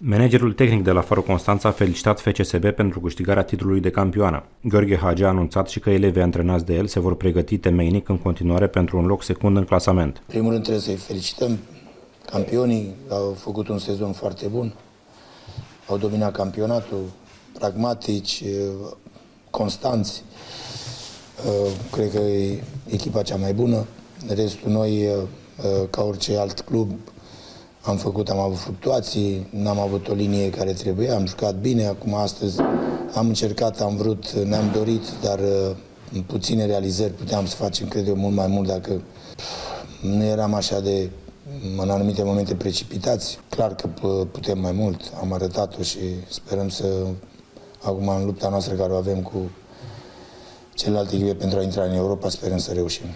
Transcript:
Managerul tehnic de la Faro Constanța a felicitat FCSB pentru câștigarea titlului de campioană. Gheorghe Hagi a anunțat și că elevii antrenați de el se vor pregăti temeinic în continuare pentru un loc secund în clasament. Primul rând trebuie să-i felicităm. Campionii au făcut un sezon foarte bun, au dominat campionatul, pragmatici, constanți. Cred că e echipa cea mai bună. Restul noi, ca orice alt club, am făcut, am avut fluctuații, n-am avut o linie care trebuia, am jucat bine, acum astăzi am încercat, am vrut, ne-am dorit, dar în puține realizări puteam să facem, cred eu, mult mai mult dacă nu eram așa de, în anumite momente, precipitați. Clar că putem mai mult, am arătat-o și sperăm să, acum în lupta noastră care o avem cu celelalte echipe pentru a intra în Europa, sperăm să reușim.